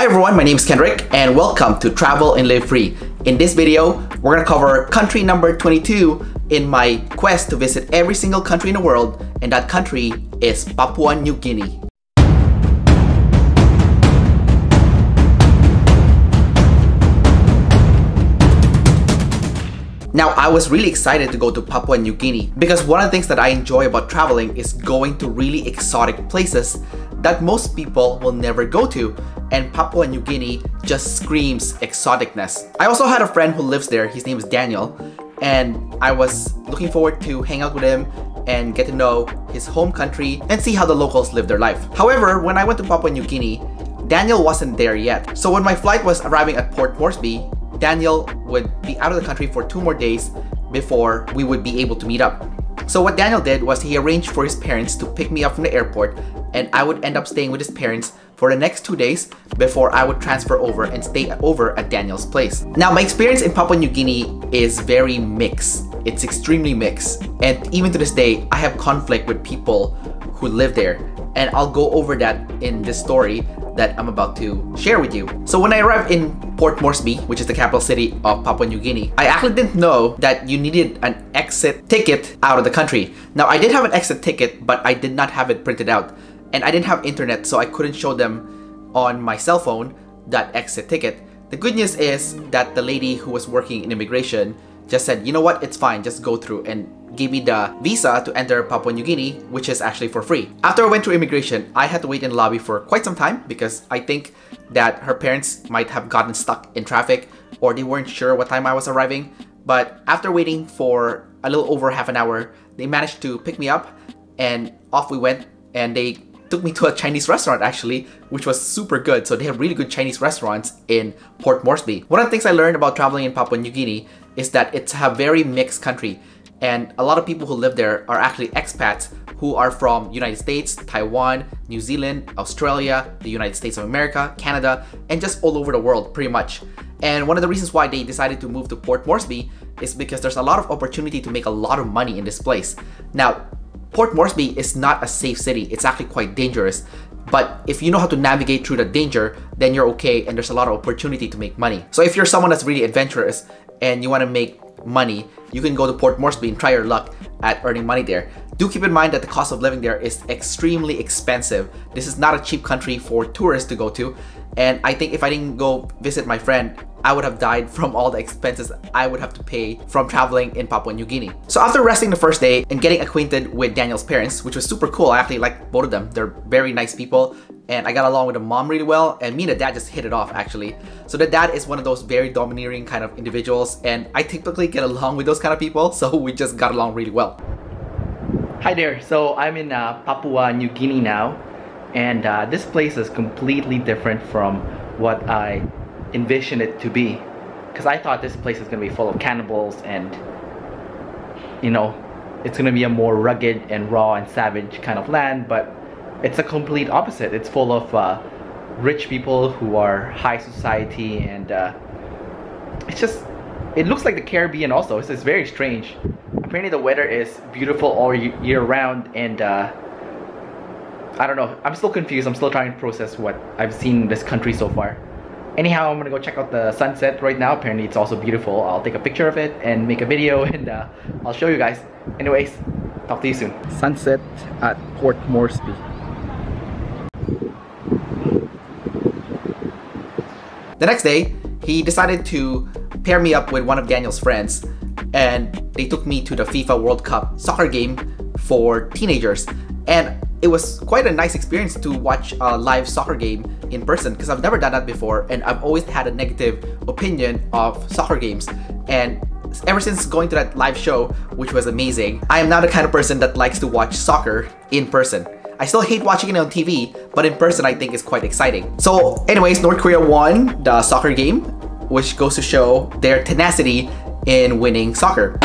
Hi everyone, my name is Kendrick and welcome to Travel and Live Free. In this video, we're gonna cover country number 22 in my quest to visit every single country in the world and that country is Papua New Guinea. Now, I was really excited to go to Papua New Guinea because one of the things that I enjoy about traveling is going to really exotic places that most people will never go to and Papua New Guinea just screams exoticness. I also had a friend who lives there, his name is Daniel, and I was looking forward to hang out with him and get to know his home country and see how the locals live their life. However, when I went to Papua New Guinea, Daniel wasn't there yet. So when my flight was arriving at Port Moresby, Daniel would be out of the country for two more days before we would be able to meet up. So what Daniel did was he arranged for his parents to pick me up from the airport and I would end up staying with his parents for the next two days before I would transfer over and stay over at Daniel's place. Now my experience in Papua New Guinea is very mixed. It's extremely mixed and even to this day I have conflict with people who live there and I'll go over that in this story that I'm about to share with you. So when I arrived in Port Moresby, which is the capital city of Papua New Guinea, I actually didn't know that you needed an exit ticket out of the country. Now I did have an exit ticket, but I did not have it printed out. And I didn't have internet, so I couldn't show them on my cell phone that exit ticket. The good news is that the lady who was working in immigration just said, you know what, it's fine, just go through and gave me the visa to enter Papua New Guinea, which is actually for free. After I went through immigration, I had to wait in the lobby for quite some time because I think that her parents might have gotten stuck in traffic or they weren't sure what time I was arriving. But after waiting for a little over half an hour, they managed to pick me up and off we went and they took me to a Chinese restaurant actually, which was super good. So they have really good Chinese restaurants in Port Moresby. One of the things I learned about traveling in Papua New Guinea is that it's a very mixed country and a lot of people who live there are actually expats who are from United States, Taiwan, New Zealand, Australia, the United States of America, Canada, and just all over the world pretty much. And one of the reasons why they decided to move to Port Moresby is because there's a lot of opportunity to make a lot of money in this place. Now, Port Moresby is not a safe city. It's actually quite dangerous. But if you know how to navigate through the danger, then you're okay and there's a lot of opportunity to make money. So if you're someone that's really adventurous and you want to make money, you can go to Port Moresby and try your luck at earning money there. Do keep in mind that the cost of living there is extremely expensive. This is not a cheap country for tourists to go to. And I think if I didn't go visit my friend, I would have died from all the expenses I would have to pay from traveling in Papua New Guinea. So after resting the first day and getting acquainted with Daniel's parents, which was super cool, I actually like both of them. They're very nice people and I got along with the mom really well and me and the dad just hit it off actually. So the dad is one of those very domineering kind of individuals and I typically get along with those kind of people so we just got along really well. Hi there, so I'm in uh, Papua New Guinea now and uh, this place is completely different from what I envisioned it to be because I thought this place is gonna be full of cannibals and you know it's gonna be a more rugged and raw and savage kind of land but it's a complete opposite. It's full of uh, rich people who are high society and uh, it's just it looks like the Caribbean also. It's, it's very strange apparently the weather is beautiful all year round and uh, I don't know. I'm still confused. I'm still trying to process what I've seen in this country so far. Anyhow I'm gonna go check out the sunset right now. Apparently it's also beautiful. I'll take a picture of it and make a video and uh, I'll show you guys. Anyways talk to you soon. Sunset at Port Moresby. The next day he decided to pair me up with one of Daniel's friends and they took me to the FIFA World Cup soccer game for teenagers. And it was quite a nice experience to watch a live soccer game in person because I've never done that before and I've always had a negative opinion of soccer games. And ever since going to that live show which was amazing I am now the kind of person that likes to watch soccer in person. I still hate watching it on TV but in person I think it's quite exciting. So anyways North Korea won the soccer game which goes to show their tenacity in winning soccer.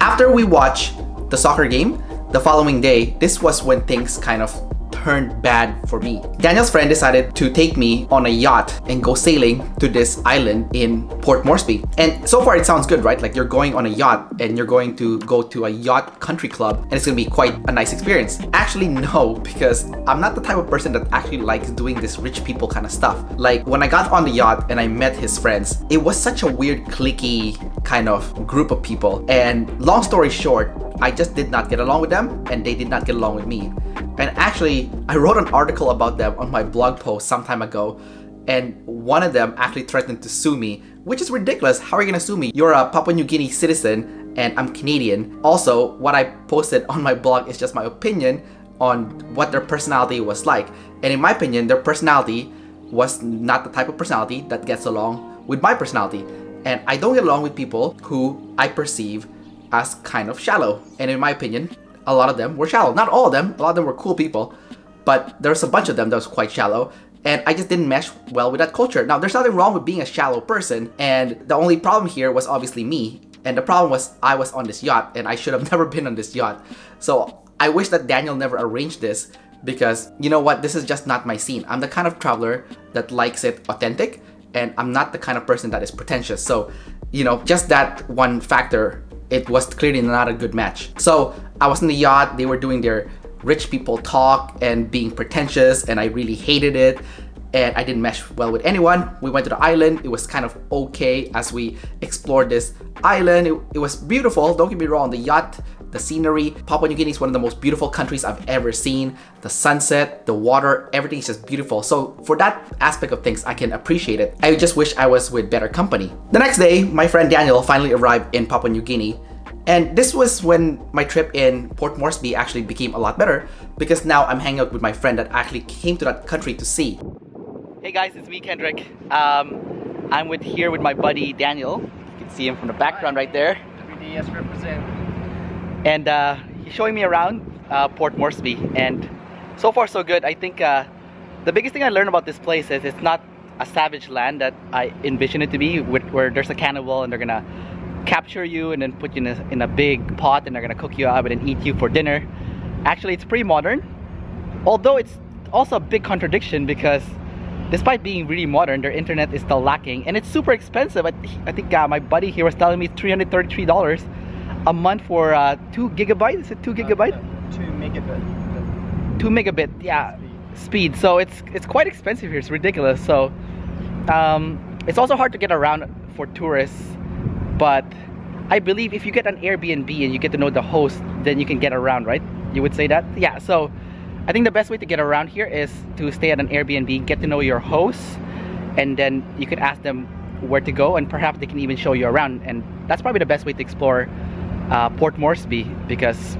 After we watch the soccer game, the following day, this was when things kind of turned bad for me. Daniel's friend decided to take me on a yacht and go sailing to this island in Port Moresby. And so far it sounds good, right? Like you're going on a yacht and you're going to go to a yacht country club and it's gonna be quite a nice experience. Actually, no, because I'm not the type of person that actually likes doing this rich people kind of stuff. Like when I got on the yacht and I met his friends, it was such a weird cliquey kind of group of people. And long story short, I just did not get along with them and they did not get along with me. And actually, I wrote an article about them on my blog post some time ago, and one of them actually threatened to sue me, which is ridiculous. How are you gonna sue me? You're a Papua New Guinea citizen, and I'm Canadian. Also, what I posted on my blog is just my opinion on what their personality was like. And in my opinion, their personality was not the type of personality that gets along with my personality. And I don't get along with people who I perceive as kind of shallow. And in my opinion, a lot of them were shallow. Not all of them, a lot of them were cool people, but there's a bunch of them that was quite shallow. And I just didn't mesh well with that culture. Now, there's nothing wrong with being a shallow person, and the only problem here was obviously me. And the problem was I was on this yacht, and I should have never been on this yacht. So I wish that Daniel never arranged this because you know what, this is just not my scene. I'm the kind of traveler that likes it authentic, and I'm not the kind of person that is pretentious. So, you know, just that one factor, it was clearly not a good match. So I was in the yacht, they were doing their rich people talk and being pretentious and I really hated it and I didn't mesh well with anyone. We went to the island, it was kind of okay as we explored this island. It, it, was beautiful, don't get me wrong, the yacht, the scenery. Papua New Guinea is one of the most beautiful countries I've ever seen. The sunset, the water, everything is just beautiful. So for that aspect of things, I can appreciate it. I just wish I was with better company. The next day, my friend Daniel finally arrived in Papua New Guinea and this was when my trip in Port Moresby actually became a lot better because now I'm hanging out with my friend that actually came to that country to see. Hey guys, it's me Kendrick. Um, I'm with here with my buddy Daniel. You can see him from the background right there. WDS represent. And uh, he's showing me around uh, Port Moresby and so far so good. I think uh, the biggest thing I learned about this place is it's not a savage land that I envision it to be where there's a cannibal and they're gonna capture you and then put you in a, in a big pot and they're gonna cook you up and then eat you for dinner. Actually, it's pretty modern. Although it's also a big contradiction because despite being really modern, their internet is still lacking and it's super expensive. I, I think uh, my buddy here was telling me $333 a month for uh, 2 gigabyte. Is it 2 gigabyte? Uh, 2 megabit. 2 megabit, yeah, speed. So it's it's quite expensive here. It's ridiculous. So um, it's also hard to get around for tourists but I believe if you get an Airbnb and you get to know the host then you can get around right you would say that yeah so I think the best way to get around here is to stay at an Airbnb get to know your host and then you could ask them where to go and perhaps they can even show you around and that's probably the best way to explore uh, Port Moresby because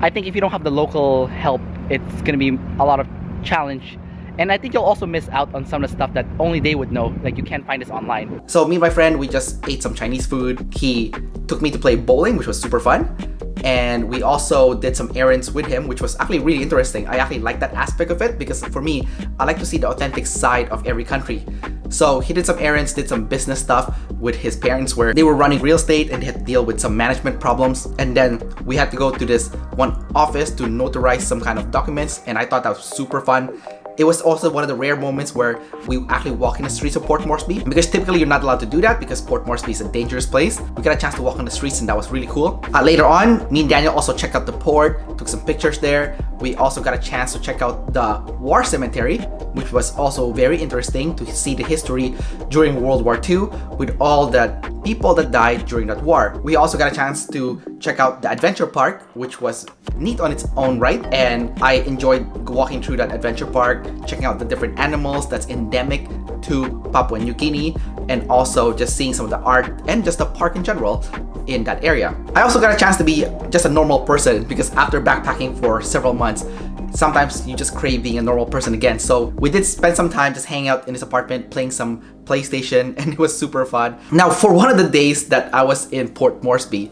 I think if you don't have the local help it's gonna be a lot of challenge and I think you'll also miss out on some of the stuff that only they would know. Like you can't find this online. So me and my friend, we just ate some Chinese food. He took me to play bowling, which was super fun. And we also did some errands with him, which was actually really interesting. I actually like that aspect of it because for me, I like to see the authentic side of every country. So he did some errands, did some business stuff with his parents where they were running real estate and had to deal with some management problems. And then we had to go to this one office to notarize some kind of documents and I thought that was super fun. It was also one of the rare moments where we actually walk in the streets of Port Moresby because typically you're not allowed to do that because Port Moresby is a dangerous place. We got a chance to walk on the streets and that was really cool. Uh, later on, me and Daniel also checked out the port, took some pictures there. We also got a chance to check out the war cemetery, which was also very interesting to see the history during World War II with all the people that died during that war. We also got a chance to check out the adventure park, which was neat on its own right. And I enjoyed walking through that adventure park, checking out the different animals that's endemic to Papua New Guinea, and also just seeing some of the art and just the park in general in that area. I also got a chance to be just a normal person because after backpacking for several months, sometimes you just crave being a normal person again. So we did spend some time just hanging out in his apartment, playing some PlayStation, and it was super fun. Now, for one of the days that I was in Port Moresby,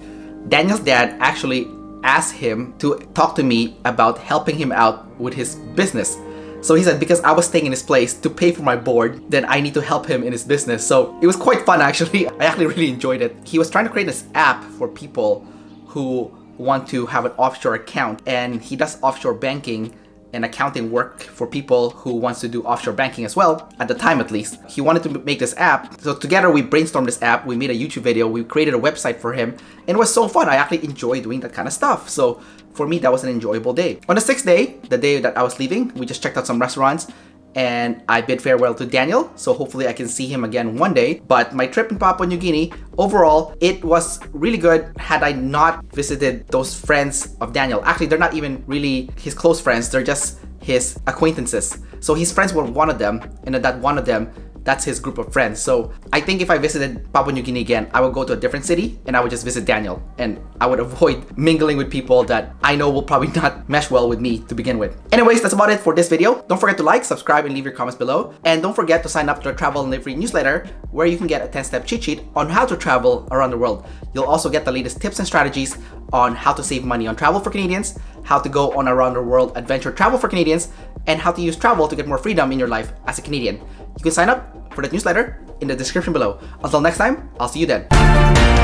Daniel's dad actually asked him to talk to me about helping him out with his business. So he said, because I was staying in his place to pay for my board, then I need to help him in his business. So it was quite fun actually. I actually really enjoyed it. He was trying to create this app for people who want to have an offshore account and he does offshore banking and accounting work for people who wants to do offshore banking as well, at the time at least. He wanted to make this app. So together we brainstormed this app, we made a YouTube video, we created a website for him, and it was so fun. I actually enjoy doing that kind of stuff. So for me, that was an enjoyable day. On the sixth day, the day that I was leaving, we just checked out some restaurants and I bid farewell to Daniel, so hopefully I can see him again one day. But my trip in Papua New Guinea, overall, it was really good had I not visited those friends of Daniel. Actually, they're not even really his close friends, they're just his acquaintances. So his friends were one of them, and that one of them that's his group of friends. So I think if I visited Papua New Guinea again, I would go to a different city and I would just visit Daniel. And I would avoid mingling with people that I know will probably not mesh well with me to begin with. Anyways, that's about it for this video. Don't forget to like, subscribe, and leave your comments below. And don't forget to sign up to the Travel and Live Free newsletter where you can get a 10-step cheat sheet on how to travel around the world. You'll also get the latest tips and strategies on how to save money on travel for Canadians, how to go on around the world adventure travel for Canadians, and how to use travel to get more freedom in your life as a Canadian. You can sign up for that newsletter in the description below. Until next time, I'll see you then.